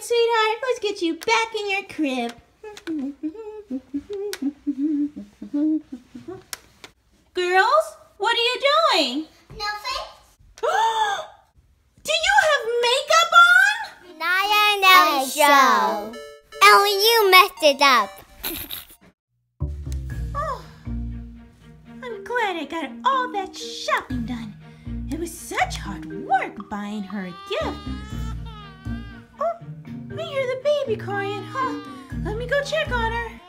right, sweetheart. Let's get you back in your crib. Girls, what are you doing? Nothing. Do you have makeup on? Naiah and Elli show. Elli, oh, you messed it up. Oh, I'm glad I got all that shopping done. It was such hard work buying her a gift. I hear the baby crying. Huh? Let me go check on her.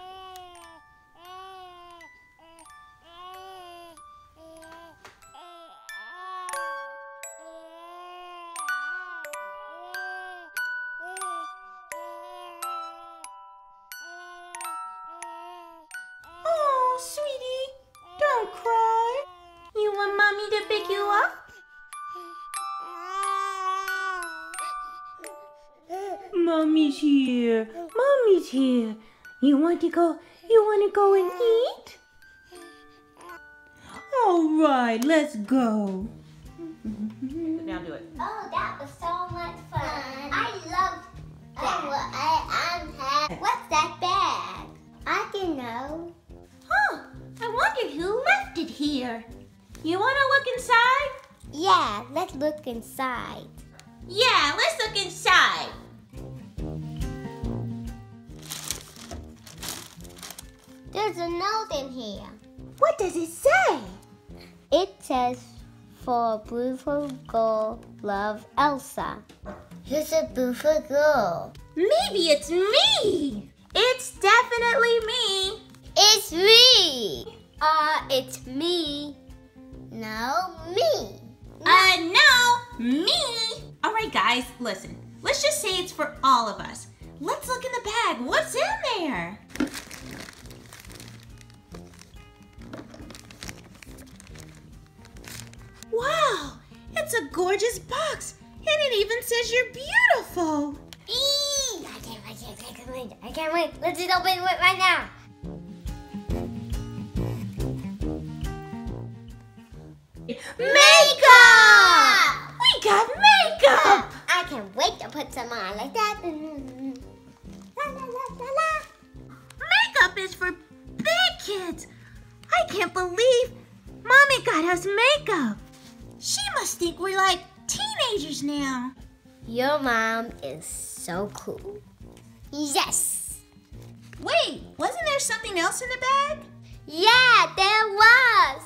Mommy's here. Mommy's here. You want to go? You want to go and eat? All right, let's go. Now do it. Oh, that was so much fun. I love that. Oh, I, I'm happy. What's that bag? I don't know. Huh? I wondered who left it here. You want to look inside? Yeah, let's look inside. Yeah, let's look inside. There's a note in here. What does it say? It says, for beautiful girl, love Elsa. Who's a beautiful girl? Maybe it's me. It's definitely me. It's me. Uh, it's me. No, me. Uh, no, me. All right, guys, listen. Let's just say it's for all of us. Let's look in the bag. What's in there? Wow, it's a gorgeous box, and it even says you're beautiful. Eee! I can't wait, I can't wait, I can't wait. Let's just open it right now. Makeup! We got makeup! I can't wait to put some on like that. La, la, la, la, la. Makeup is for big kids. I can't believe Mommy got us makeup. Must think we're like teenagers now. Your mom is so cool. Yes. Wait, wasn't there something else in the bag? Yeah, there was.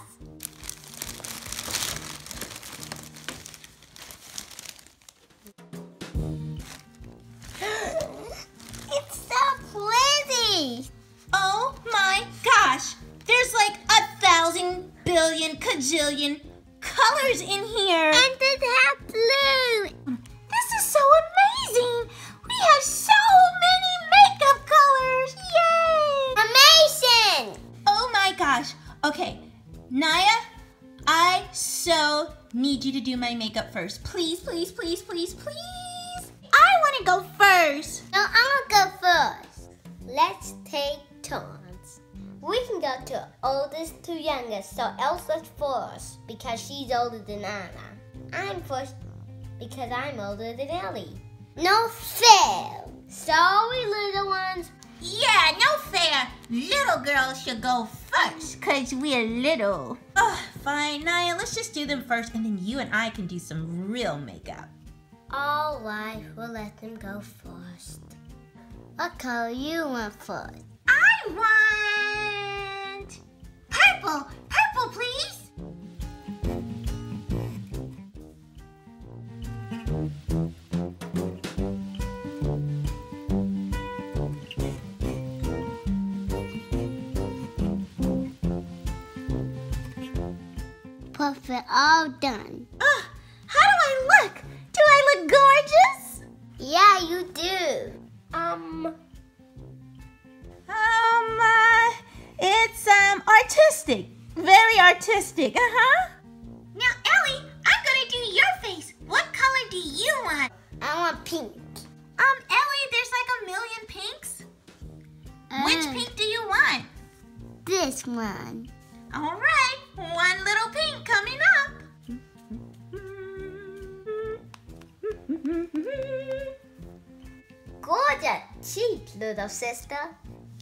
it's so pretty. Oh my gosh, there's like a thousand billion kajillion colors in here. And it has blue. this is so amazing. We have so many makeup colors. Yay! Amazing. Oh my gosh. Okay, Naiah, I so need you to do my makeup first. Please, please, please, please, please. We to oldest to youngest, so Elsa's first because she's older than Anna. I'm first because I'm older than Elli. No fair. Sorry, little ones. Yeah, no fair. Little girls should go first because we're little. Ugh, fine, Naiah, let's just do them first and then you and I can do some real makeup. All right, we'll let them go first. What color you want first? I Perfect, all done. Ugh, how do I look? Do I look gorgeous? Yeah, you do. Um, Um, uh, it's um artistic, very artistic. Uh huh. Now, Elli, I'm gonna do your face. What color do you want? I want pink. Um, Elli, there's like a million pinks. Which Uh, pink do you want? This one. All right, one little pink coming up. Gorgeous cheek, little sister.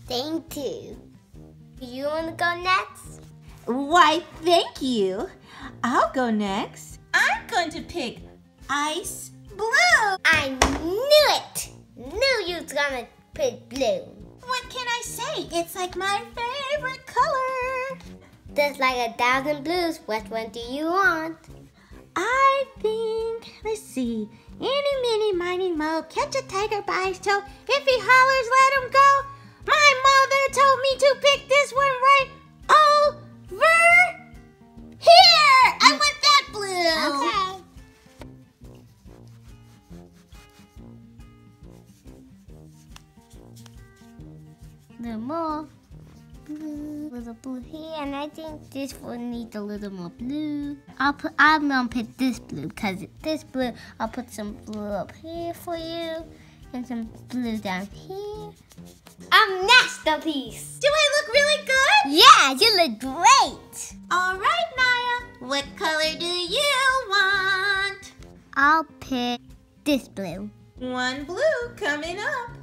Thank you. You want to go next? Why, thank you. I'll go next. I'm going to pick ice blue. I knew it. Knew you was gonna pick blue. What can I say? It's like my favorite color. There's like a thousand blues. Which one do you want? I think, let's see. Any, mini, miny, mo, catch a tiger by his toe. If he hollers, let him go. My mother told me to pick this one right over here. I want that blue. Okay. Little more blue, little blue here, and I think this one needs a little more blue. I'll put. I'm gonna pick this blue because this blue. I'll put some blue up here for you, and some blue down here. A masterpiece. Do I look really good? Yeah, you look great. All right, Naiah. What color do you want? I'll pick this blue. One blue coming up.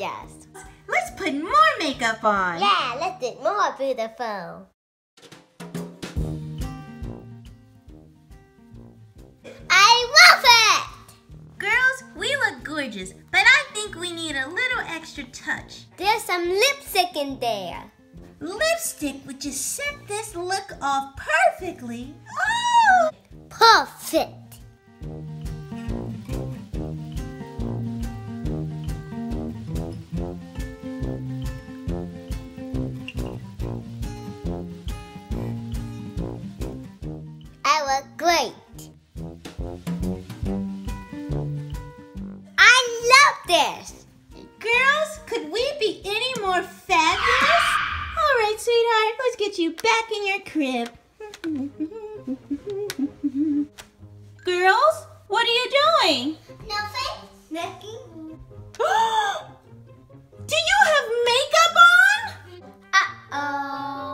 Gorgeous. Let's put more makeup on. Yeah, let's do more beautiful. I love it! Girls, we look gorgeous, but I think we need a little extra touch. There's some lipstick in there. Lipstick would just set this look off perfectly. Oh! Perfect. More fabulous? All right, sweetheart, let's get you back in your crib. Girls, what are you doing? Nothing. Nothing. Do you have makeup on? Uh-oh.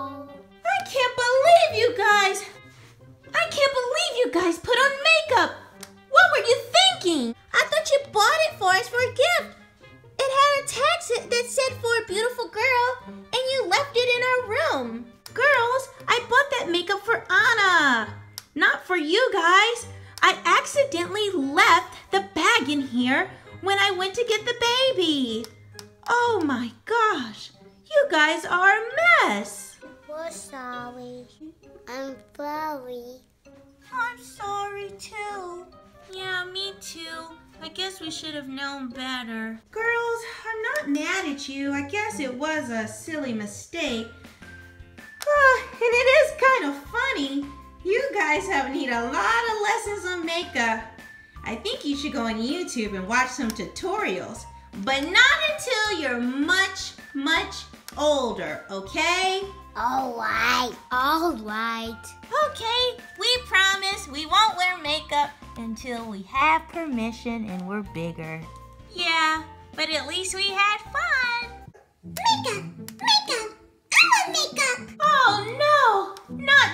Guys. I accidentally left the bag in here when I went to get the baby. Oh my gosh, you guys are a mess. We're sorry. I'm sorry. I'm sorry too. Yeah, me too. I guess we should have known better. Girls, I'm not mad at you. I guess it was a silly mistake. Ah, and it is kind of funny. You guys have need a lot of lessons on makeup. I think you should go on YouTube and watch some tutorials, but not until you're much, much older, okay? All right. All right. Okay, we promise we won't wear makeup until we have permission and we're bigger. Yeah, but at least we had fun. Makeup. Makeup. I want makeup. Oh no, not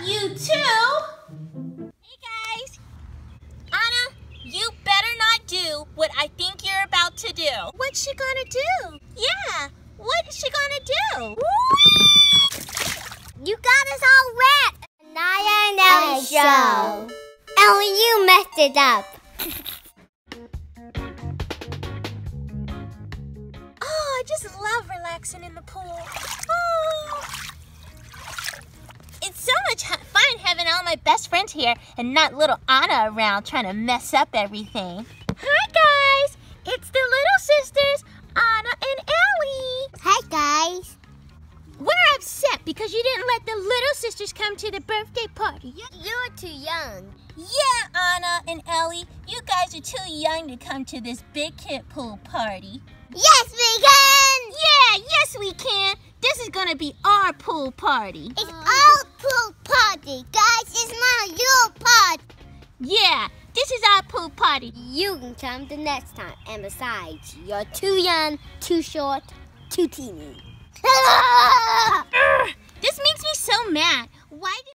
she gonna do? Yeah, what is she gonna do? You got us all wet. Naiah and Elli show. Elli, you messed it up. Oh, I just love relaxing in the pool. Oh. It's so much fun having all my best friends here and not little Anna around trying to mess up everything. Hi, guys. It's the little sisters, guys are too young to come to this big kid pool party. Yes, we can. Yeah, yes we can. This is gonna be our pool party. It's our pool party, guys. It's not your party. Yeah, this is our pool party. You can come the next time. And besides, you're too young, too short, too teeny. This makes me so mad.